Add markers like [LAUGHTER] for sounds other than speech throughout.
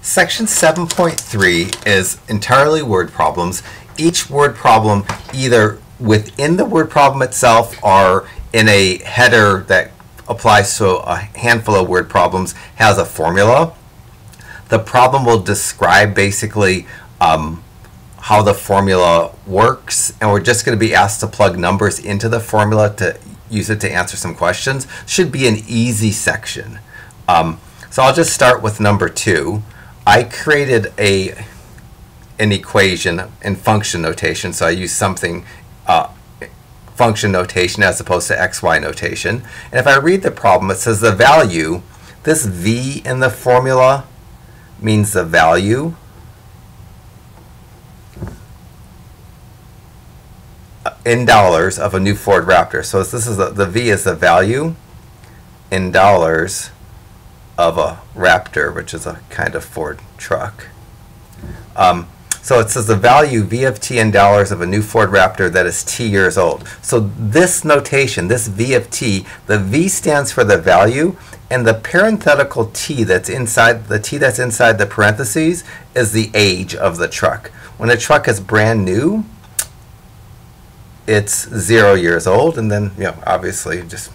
Section 7.3 is entirely word problems. Each word problem, either within the word problem itself or in a header that applies to a handful of word problems, has a formula. The problem will describe basically um, how the formula works, and we're just going to be asked to plug numbers into the formula to use it to answer some questions. Should be an easy section. Um, so I'll just start with number two. I created a an equation in function notation, so I use something uh, function notation as opposed to xy notation. And if I read the problem, it says the value, this v in the formula means the value in dollars of a new Ford Raptor. So this is the, the V is the value in dollars of a Raptor, which is a kind of Ford truck. Um, so it says the value V of t in dollars of a new Ford Raptor that is t years old. So this notation, this V of t, the V stands for the value, and the parenthetical t that's inside the t that's inside the parentheses is the age of the truck. When a truck is brand new, it's zero years old, and then you know obviously just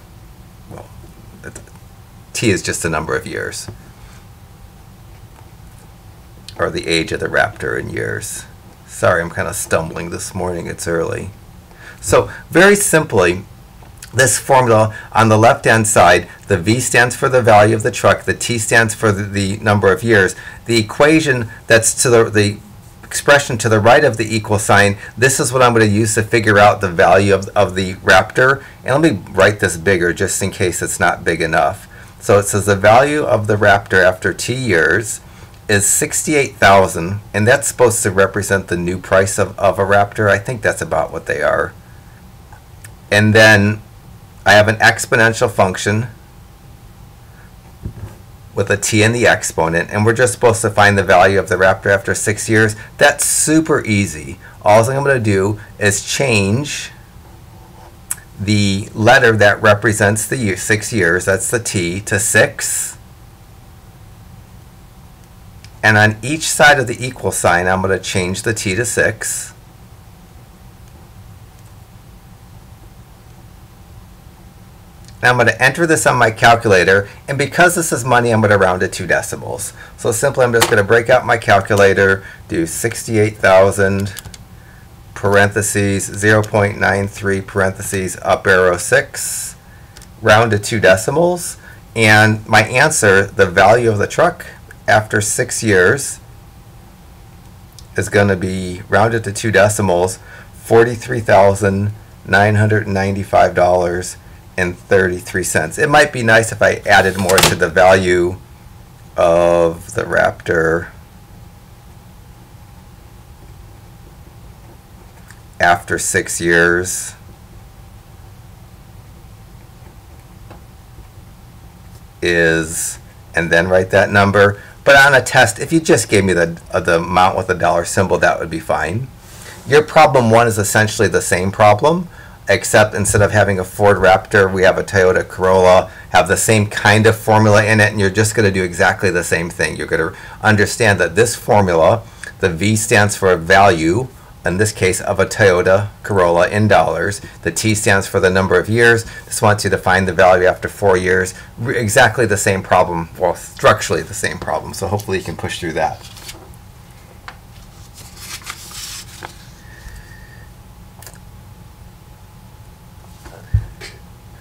t is just a number of years, or the age of the raptor in years. Sorry, I'm kind of stumbling this morning. It's early. So very simply, this formula on the left hand side, the V stands for the value of the truck, the T stands for the, the number of years. The equation that's to the, the expression to the right of the equal sign, this is what I'm going to use to figure out the value of, of the raptor. And let me write this bigger just in case it's not big enough. So it says the value of the raptor after t years is 68,000 and that's supposed to represent the new price of, of a raptor. I think that's about what they are. And then I have an exponential function with a t in the exponent, and we're just supposed to find the value of the raptor after six years. That's super easy. All I'm going to do is change the letter that represents the year, six years, that's the t, to six. And on each side of the equal sign, I'm going to change the t to six. Now I'm going to enter this on my calculator, and because this is money, I'm going to round it two decimals. So simply I'm just going to break out my calculator, do 68,000 parentheses 0.93 parentheses up arrow 6, round to two decimals, and my answer, the value of the truck after six years, is going to be rounded to two decimals, $43,995 and 33 cents. It might be nice if I added more to the value of the Raptor after six years. is and then write that number but on a test if you just gave me the, uh, the amount with the dollar symbol that would be fine your problem one is essentially the same problem except instead of having a Ford Raptor, we have a Toyota Corolla, have the same kind of formula in it, and you're just going to do exactly the same thing. You're going to understand that this formula, the V stands for value, in this case of a Toyota Corolla in dollars. The T stands for the number of years. This wants you to find the value after four years. Exactly the same problem, well, structurally the same problem. So hopefully you can push through that.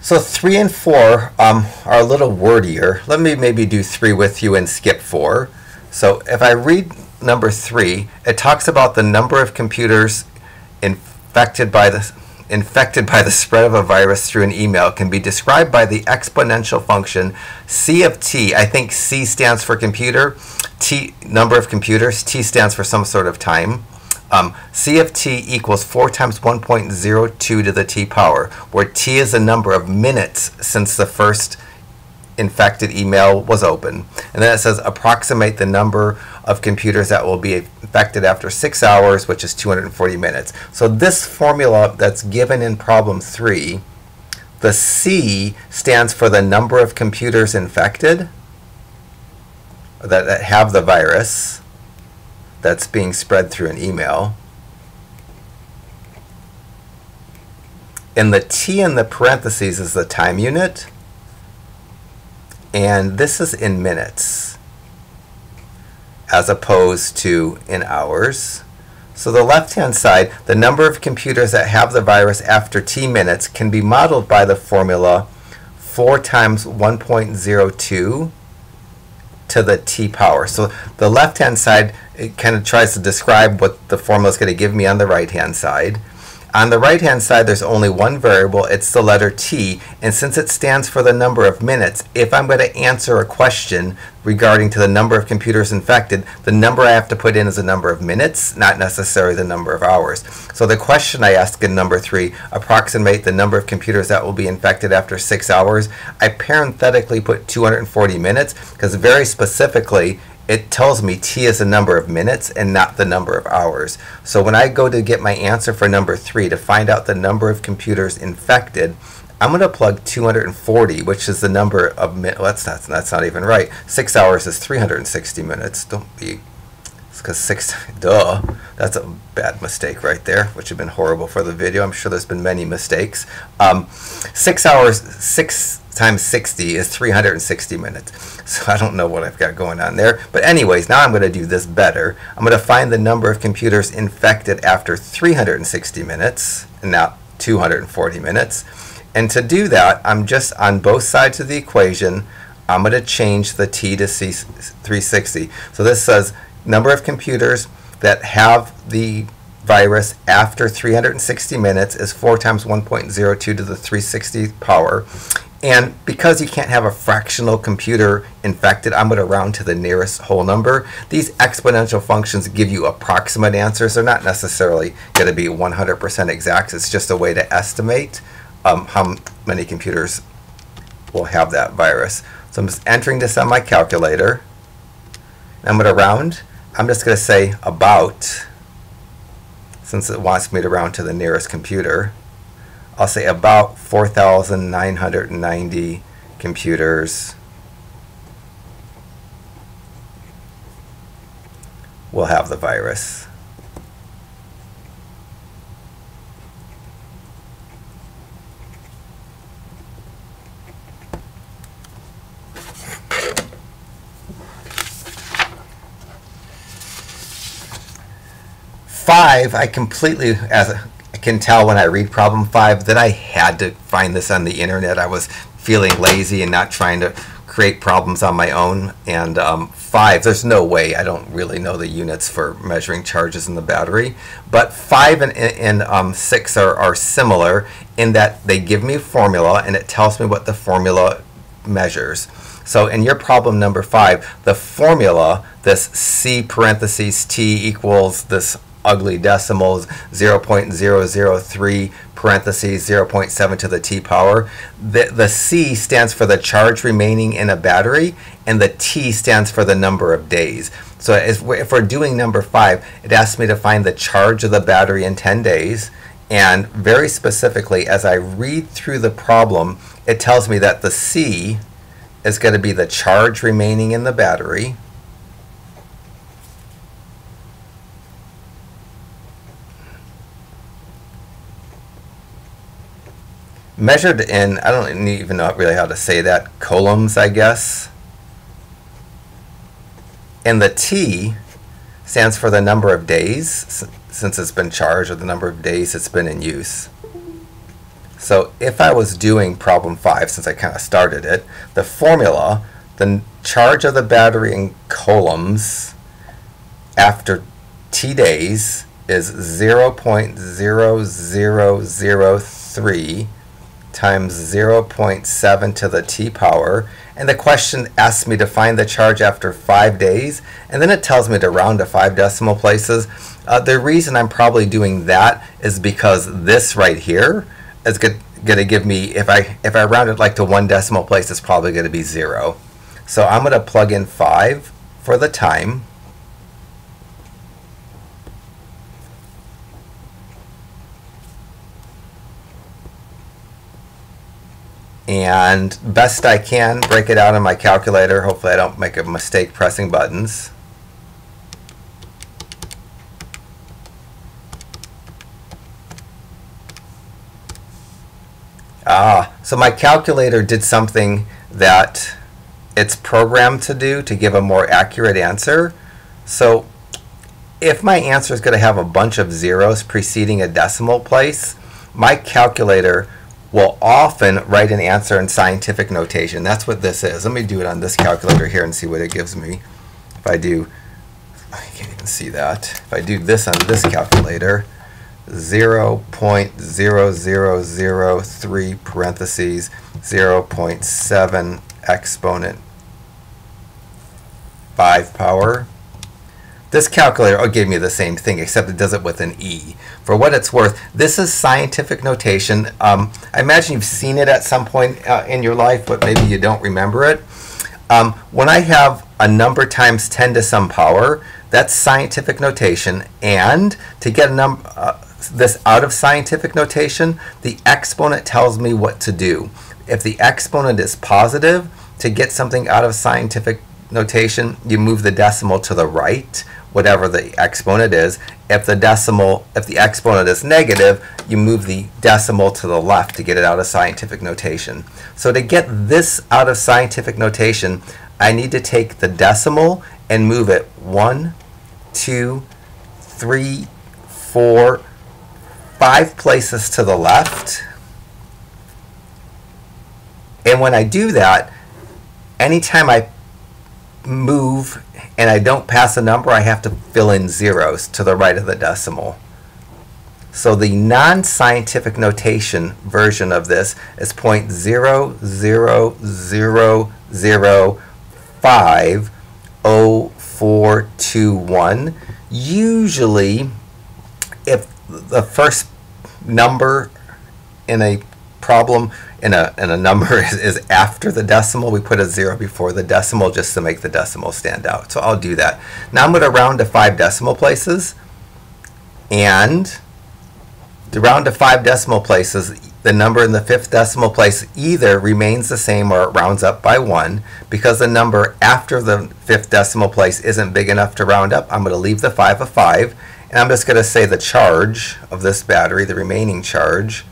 So three and four um, are a little wordier. Let me maybe do three with you and skip four. So if I read number three, it talks about the number of computers infected by the infected by the spread of a virus through an email can be described by the exponential function c of t. I think c stands for computer, t number of computers, t stands for some sort of time. Um, C of t equals 4 times 1.02 to the t power, where t is the number of minutes since the first infected email was open. And then it says approximate the number of computers that will be infected after 6 hours, which is 240 minutes. So this formula that's given in problem 3, the C stands for the number of computers infected. that, that have the virus that's being spread through an email. And the T in the parentheses is the time unit. And this is in minutes as opposed to in hours. So the left-hand side, the number of computers that have the virus after t minutes can be modeled by the formula 4 times 1.02 to the t power. So the left-hand side, it kind of tries to describe what the formula is going to give me on the right-hand side. On the right hand side there's only one variable, it's the letter T, and since it stands for the number of minutes, if I'm going to answer a question regarding to the number of computers infected, the number I have to put in is the number of minutes, not necessarily the number of hours. So the question I ask in number three, approximate the number of computers that will be infected after six hours, I parenthetically put 240 minutes because very specifically it tells me T is the number of minutes and not the number of hours. So when I go to get my answer for number three to find out the number of computers infected, I'm going to plug 240, which is the number of minutes. Well, that's not, that's not even right. Six hours is 360 minutes. Don't be, because six, [LAUGHS] duh. That's a bad mistake right there, which have been horrible for the video. I'm sure there's been many mistakes. Um, six hours, six times 60 is 360 minutes. So I don't know what I've got going on there. But anyways, now I'm going to do this better. I'm going to find the number of computers infected after 360 minutes, and now 240 minutes. And to do that, I'm just on both sides of the equation, I'm going to change the t to C 360. So this says number of computers that have the virus after 360 minutes is 4 times 1.02 to the 360 power. And because you can't have a fractional computer infected, I'm going to round to the nearest whole number. These exponential functions give you approximate answers. They're not necessarily going to be 100% exact. It's just a way to estimate um, how many computers will have that virus. So I'm just entering this on my calculator. I'm going to round. I'm just going to say about, since it wants me to round to the nearest computer. I'll say about 4,990 computers will have the virus. Five, I completely, as a, can tell when I read problem five that I had to find this on the internet. I was feeling lazy and not trying to create problems on my own. And um, five, there's no way, I don't really know the units for measuring charges in the battery. But five and, and um, six are, are similar in that they give me a formula and it tells me what the formula measures. So in your problem number five, the formula, this C parentheses T equals this ugly decimals 0.003 parentheses 0.7 to the t power. The, the C stands for the charge remaining in a battery and the T stands for the number of days. So if we're doing number five, it asks me to find the charge of the battery in 10 days. And very specifically, as I read through the problem, it tells me that the C is going to be the charge remaining in the battery. Measured in, I don't even know really how to say that, coulombs, I guess. And the T stands for the number of days since it's been charged or the number of days it's been in use. So if I was doing problem 5, since I kind of started it, the formula, the charge of the battery in coulombs after t days is 0.0003 times 0.7 to the t power. And the question asks me to find the charge after five days, and then it tells me to round to five decimal places. Uh, the reason I'm probably doing that is because this right here is going to give me, if I, if I round it like to one decimal place, it's probably going to be zero. So I'm going to plug in five for the time. And best I can break it out on my calculator. Hopefully I don't make a mistake pressing buttons. Ah, so my calculator did something that it's programmed to do to give a more accurate answer. So if my answer is going to have a bunch of zeros preceding a decimal place, my calculator often write an answer in scientific notation. That's what this is. Let me do it on this calculator here and see what it gives me. If I do, I can't even see that. If I do this on this calculator, 0 0.0003 parentheses 0 0.7 exponent 5 power. This calculator oh, gave me the same thing, except it does it with an E. For what it's worth, this is scientific notation. Um, I imagine you've seen it at some point uh, in your life, but maybe you don't remember it. Um, when I have a number times 10 to some power, that's scientific notation. And to get a number, uh, this out of scientific notation, the exponent tells me what to do. If the exponent is positive, to get something out of scientific notation, you move the decimal to the right, whatever the exponent is. If the decimal, if the exponent is negative, you move the decimal to the left to get it out of scientific notation. So to get this out of scientific notation, I need to take the decimal and move it one, two, three, four, five places to the left. And when I do that, anytime I move and I don't pass a number, I have to fill in zeros to the right of the decimal. So the non-scientific notation version of this is point zero zero zero zero five oh four two one. Usually, if the first number in a problem in a, a number [LAUGHS] is, is after the decimal. We put a zero before the decimal just to make the decimal stand out. So I'll do that. Now I'm going to round to five decimal places. And to round to five decimal places, the number in the fifth decimal place either remains the same or it rounds up by one. Because the number after the fifth decimal place isn't big enough to round up, I'm going to leave the five a five. And I'm just going to say the charge of this battery, the remaining charge,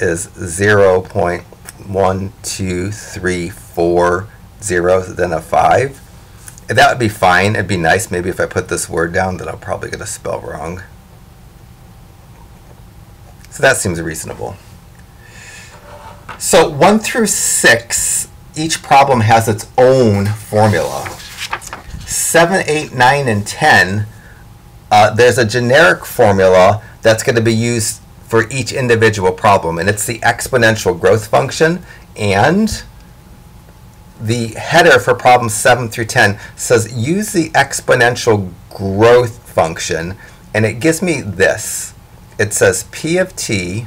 is 0 0.12340, then a 5. And that would be fine. It'd be nice maybe if I put this word down that I'm probably going to spell wrong. So that seems reasonable. So 1 through 6, each problem has its own formula. 7, 8, 9, and 10, uh, there's a generic formula that's going to be used for each individual problem, and it's the exponential growth function. And the header for problems 7 through 10 says use the exponential growth function, and it gives me this. It says P of t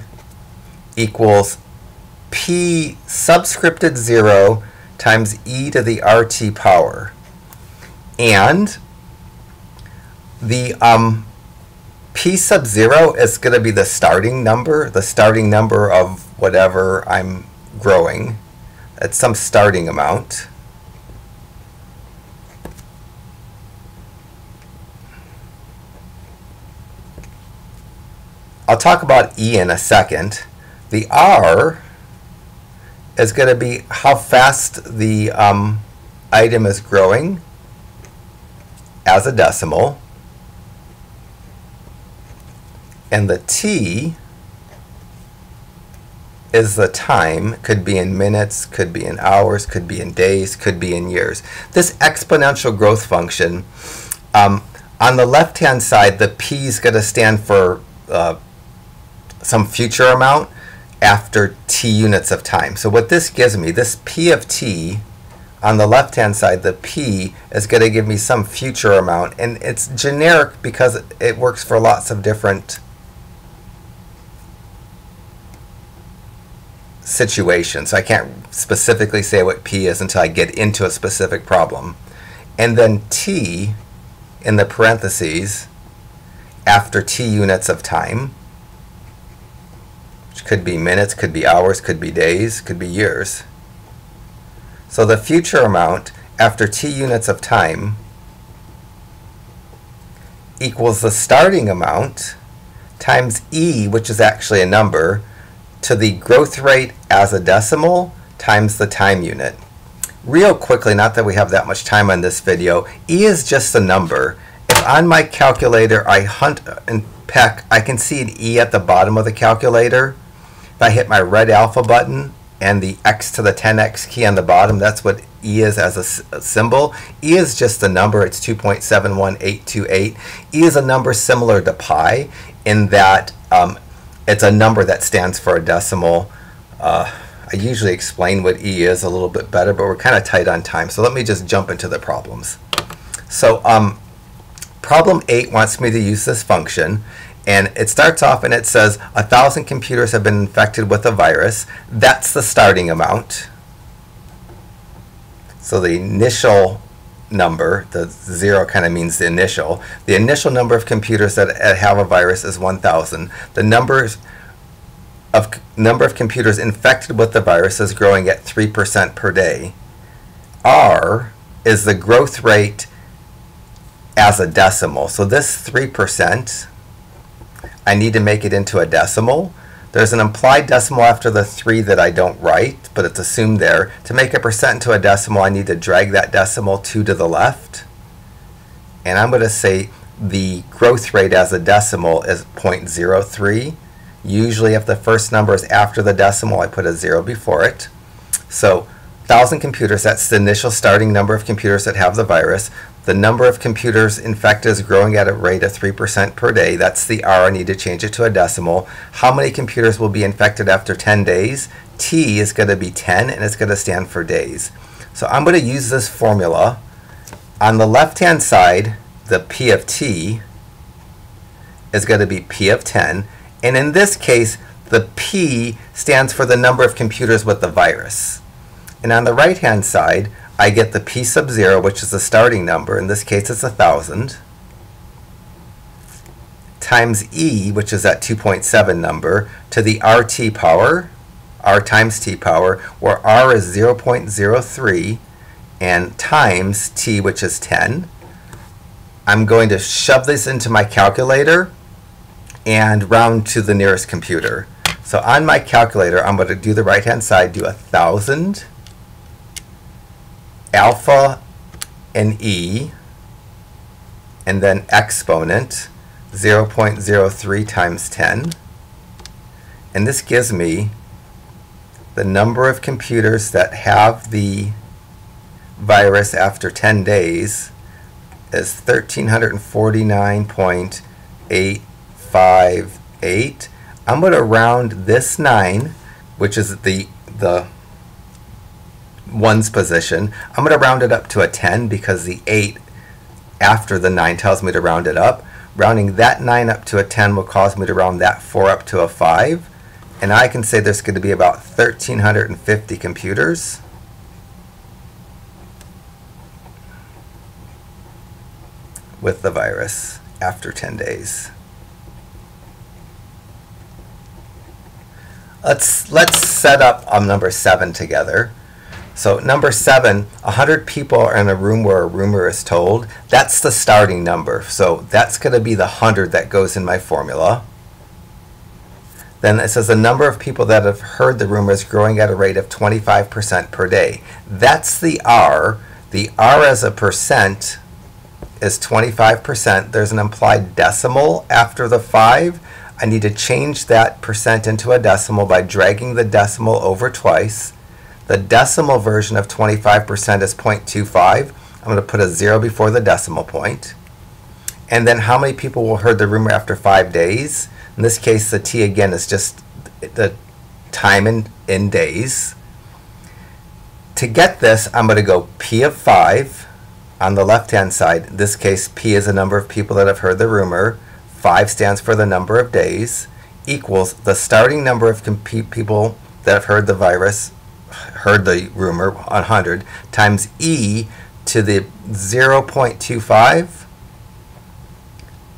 equals P subscripted 0 times e to the RT power. And the um, P sub 0 is going to be the starting number, the starting number of whatever I'm growing. At some starting amount. I'll talk about E in a second. The R is going to be how fast the um, item is growing as a decimal. And the t is the time, could be in minutes, could be in hours, could be in days, could be in years. This exponential growth function, um, on the left-hand side, the p is going to stand for uh, some future amount after t units of time. So what this gives me, this p of t, on the left hand side, the p is going to give me some future amount. And it's generic because it works for lots of different situation. So I can't specifically say what P is until I get into a specific problem. And then T in the parentheses after T units of time. which could be minutes, could be hours, could be days, could be years. So the future amount after t units of time equals the starting amount times e, which is actually a number, to the growth rate as a decimal times the time unit. Real quickly, not that we have that much time on this video, e is just a number. If on my calculator I hunt and peck, I can see an e at the bottom of the calculator. If I hit my red alpha button and the x to the 10x key on the bottom, that's what E is as a, symbol. E is just a number, it's 2.71828. E is a number similar to pi in that um, it's a number that stands for a decimal. Uh, I usually explain what E is a little bit better, but we're kind of tight on time. So let me just jump into the problems. So um, problem 8 wants me to use this function. And it starts off and it says, a thousand computers have been infected with a virus. That's the starting amount. So the initial number, the zero kind of means the initial. The initial number of computers that have a virus is 1,000. The numbers of number of computers infected with the virus is growing at 3% per day. R is the growth rate as a decimal. So this 3%, I need to make it into a decimal. There's an implied decimal after the 3 that I don't write, but it's assumed there. To make a percent into a decimal, I need to drag that decimal 2 to the left. And I'm going to say the growth rate as a decimal is 0.03. Usually if the first number is after the decimal, I put a 0 before it. So 1,000 computers, that's the initial starting number of computers that have the virus. The number of computers infected is growing at a rate of 3% per day. That's the R. I need to change it to a decimal. How many computers will be infected after 10 days? T is going to be 10, and it's going to stand for days. So I'm going to use this formula. On the left-hand side, the P of T is going to be P of 10. And in this case, the P stands for the number of computers with the virus. And on the right-hand side, I get the P sub 0, which is the starting number. In this case, it's 1,000, times E, which is that 2.7 number, to the RT power, R times T power, where R is 0.03, and times T, which is 10. I'm going to shove this into my calculator and round to the nearest computer. So on my calculator, I'm going to do the right-hand side, do 1,000 alpha and e, and then exponent 0.03 times 10. And this gives me the number of computers that have the virus after 10 days is 1349.858. I'm going to round this 9, which is the the one's position. I'm going to round it up to a 10 because the 8 after the 9 tells me to round it up. Rounding that 9 up to a 10 will cause me to round that 4 up to a 5. And I can say there's going to be about 1,350 computers. with the virus after 10 days. Let's, let's set up um, number 7 together. So number seven, 100 people are in a room where a rumor is told. That's the starting number. So that's going to be the 100 that goes in my formula. Then it says the number of people that have heard the rumor is growing at a rate of 25% per day. That's the R. The R as a percent is 25%. There's an implied decimal after the 5. I need to change that percent into a decimal by dragging the decimal over twice. The decimal version of 25% is 0.25. I'm going to put a 0 before the decimal point. And then how many people will heard the rumor after 5 days? In this case, the T again is just the time in, in days. To get this, I'm going to go P of 5 on the left-hand side. In this case, P is the number of people that have heard the rumor. 5 stands for the number of days equals the starting number of people that have heard the virus heard the rumor 100 times e to the 0.25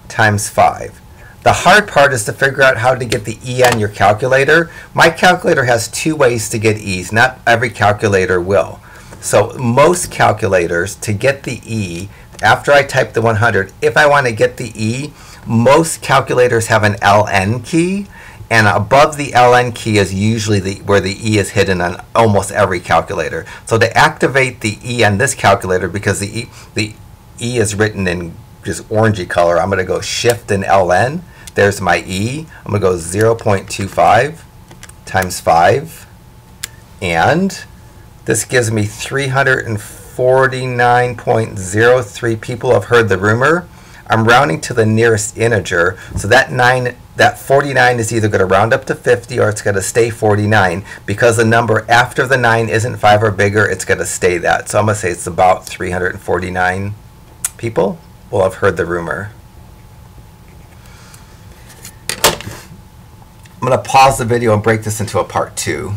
times 5. The hard part is to figure out how to get the E on your calculator. My calculator has two ways to get E's. Not every calculator will. So most calculators, to get the E, after I type the 100, if I want to get the E, most calculators have an LN key, and above the LN key is usually the, where the E is hidden on almost every calculator. So to activate the E on this calculator, because the E, the E is written in just orangey color, I'm going to go Shift and LN. There's my E. I'm going to go 0.25 times 5. And this gives me 349.03 people have heard the rumor. I'm rounding to the nearest integer, so that 9 that 49 is either going to round up to 50 or it's going to stay 49. Because the number after the 9 isn't 5 or bigger, it's going to stay that. So I'm going to say it's about 349 people will have heard the rumor. I'm going to pause the video and break this into a part two.